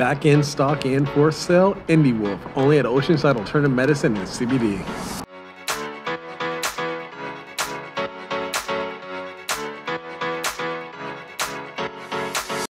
Back in stock and for sale, Indie Wolf, only at Oceanside Alternative Medicine and CBD.